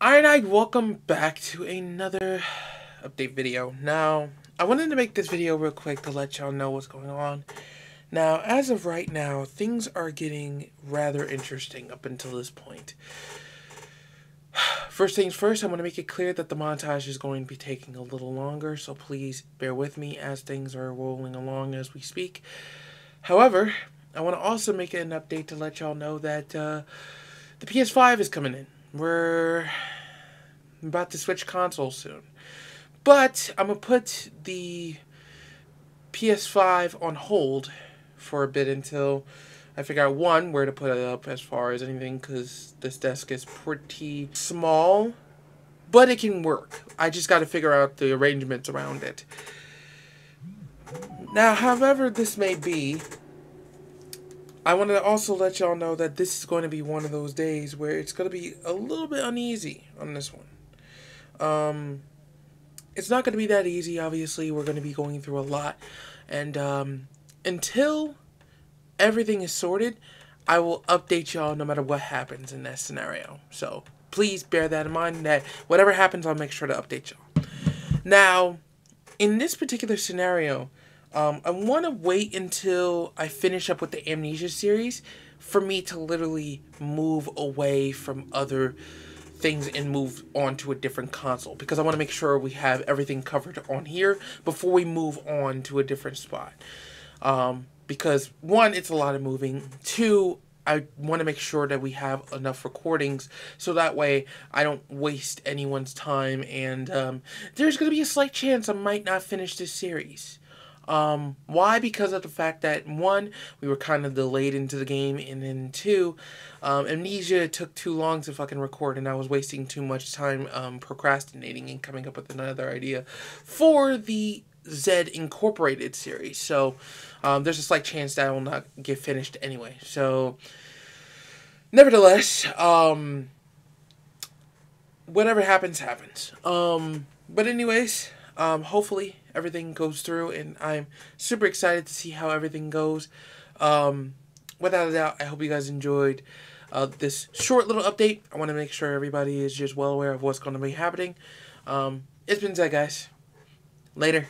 Alright, welcome back to another update video. Now, I wanted to make this video real quick to let y'all know what's going on. Now, as of right now, things are getting rather interesting up until this point. First things first, I want to make it clear that the montage is going to be taking a little longer, so please bear with me as things are rolling along as we speak. However, I want to also make an update to let y'all know that uh, the PS5 is coming in we're about to switch consoles soon. But I'm going to put the PS5 on hold for a bit until I figure out one, where to put it up as far as anything, because this desk is pretty small, but it can work. I just got to figure out the arrangements around it. Now, however this may be, I want to also let y'all know that this is going to be one of those days where it's going to be a little bit uneasy on this one. Um, it's not going to be that easy, obviously. We're going to be going through a lot. And um, until everything is sorted, I will update y'all no matter what happens in that scenario. So please bear that in mind that whatever happens, I'll make sure to update y'all. Now, in this particular scenario, um, I want to wait until I finish up with the Amnesia series for me to literally move away from other things and move on to a different console because I want to make sure we have everything covered on here before we move on to a different spot. Um, because one, it's a lot of moving. Two, I want to make sure that we have enough recordings so that way I don't waste anyone's time and um, there's going to be a slight chance I might not finish this series. Um, why? Because of the fact that one, we were kind of delayed into the game, and then two, um, Amnesia took too long to fucking record, and I was wasting too much time um, procrastinating and coming up with another idea for the Z Incorporated series. So um, there's a slight chance that I will not get finished anyway. So, nevertheless, um, whatever happens, happens. Um, but anyways, um, hopefully everything goes through, and I'm super excited to see how everything goes. Um, without a doubt, I hope you guys enjoyed uh, this short little update. I want to make sure everybody is just well aware of what's going to be happening. Um, it's been Zedd, guys. Later.